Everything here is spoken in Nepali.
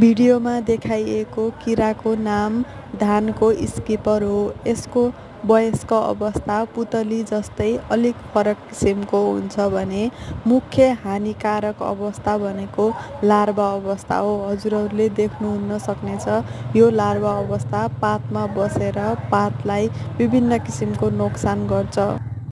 भिडियोमा देखाइएको किराको नाम धानको स्किपर हो। यसको वयस्क अवस्था पुतली जस्तै अलिक फरक किसिमको हुन्छ भने मुख्य हानिकारक अवस्था भनेको लार्वा अवस्था हो। हजुरहरूले देख्नुहुन्न सक्नेछ यो लार्वा अवस्था पातमा बसेर पातलाई विभिन्न किसिमको नोक्सान गर्छ।